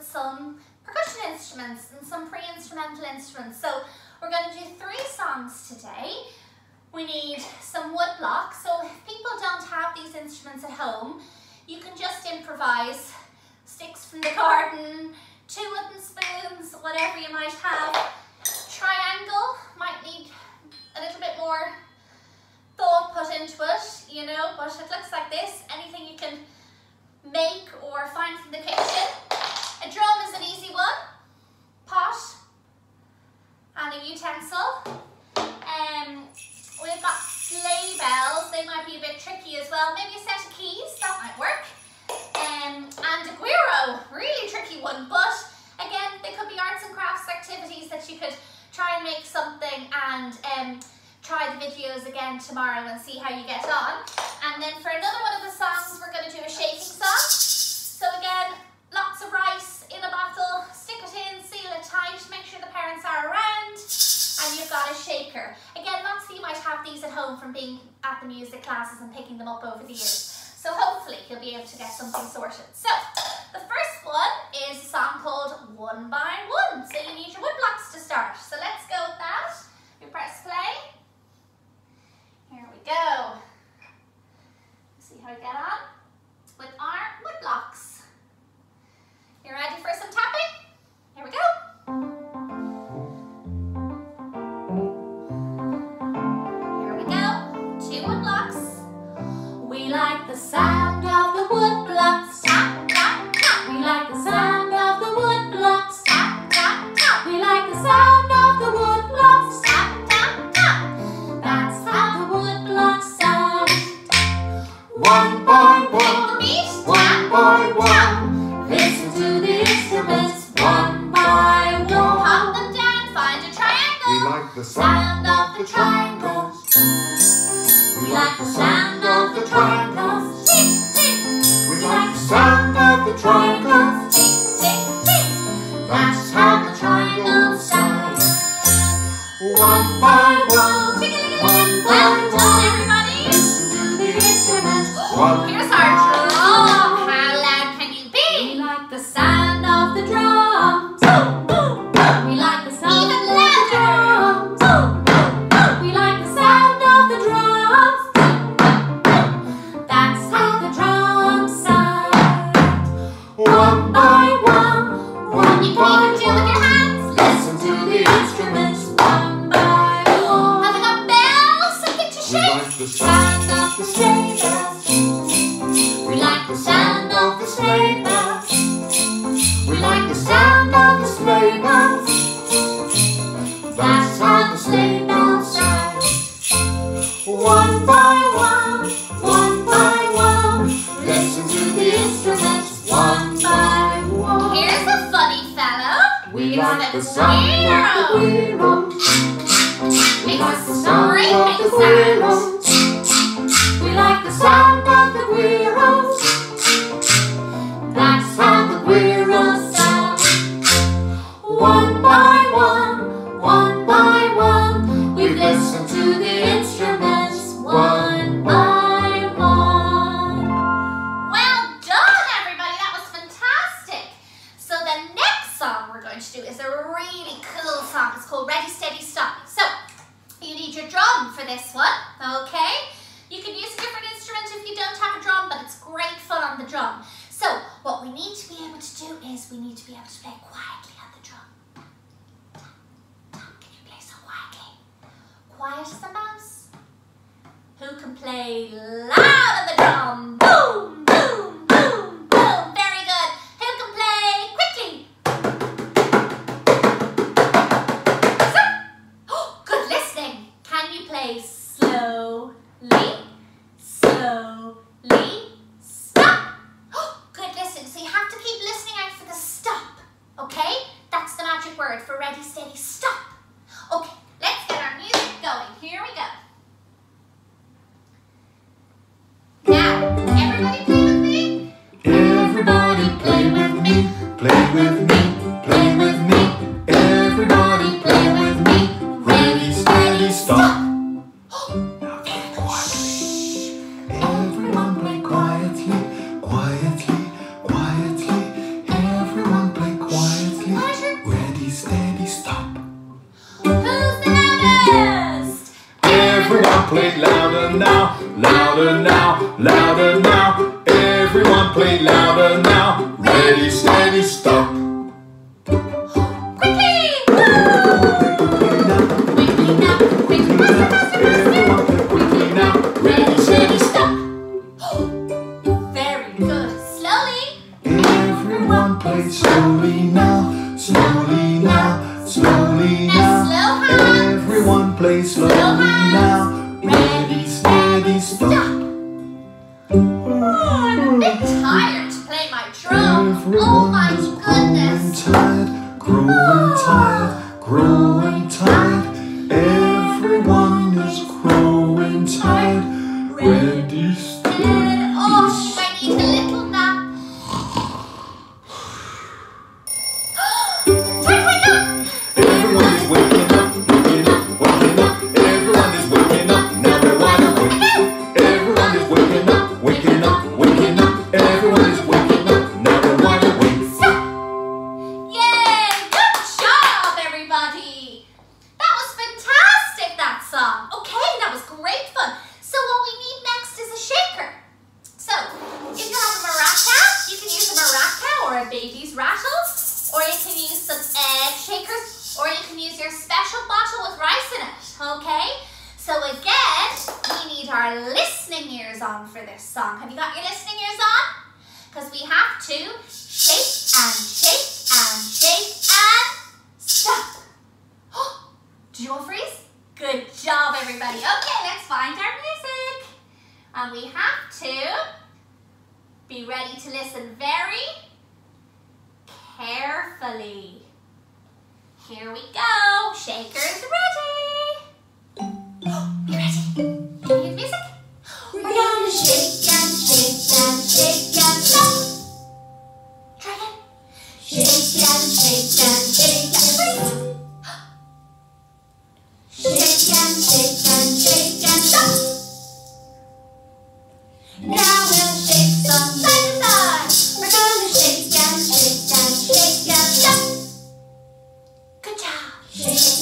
with some percussion instruments and some pre-instrumental instruments. So we're going to do three songs today. We need some wood blocks. So if people don't have these instruments at home, you can just improvise sticks from the garden, two wooden spoons, whatever you might have. Triangle might need a little bit more thought put into it, you know, but it looks like this. Anything you can make or find from the kitchen. A drum is an easy one. Pot and a utensil. Um, we've got sleigh bells. They might be a bit tricky as well. Maybe a set of keys. That might work. Um, and a guiro. Really tricky one. But again, they could be arts and crafts activities that you could try and make something and um, try the videos again tomorrow and see how you get on. And then for another one of the songs, we're going to do a shaking song. So again, lots of rice in a bottle, stick it in, seal it tight, make sure the parents are around, and you've got a shaker. Again, lots of you might have these at home from being at the music classes and picking them up over the years. So hopefully you'll be able to get something sorted. So the first one is a song called One by One. So you need your wood blocks to start. Sound One by the the sound of the. We Makes a sound need your drum for this one, okay? You can use a different instrument if you don't have a drum, but it's great fun on the drum. So what we need to be able to do is we need to be able to play quietly on the drum. Can you play so quietly? Quiet as a mouse. Who can play loud on the drum? slowly now. Everyone play slowly now. Ready, steady, stop. Oh, I'm a bit tired to play my drum. Everyone oh my goodness. Tired, growing song. Have you got your listening ears on? Because we have to shake and shake and shake and stop. Oh, did you all freeze? Good job, everybody. Okay, let's find our music. And we have to be ready to listen very carefully. Here we go. Shaker's ready. Shake and shake shake shake. Shake shake shake. Now we'll shake some butterflies. We're gonna shake and shake and shake and stop. Good job.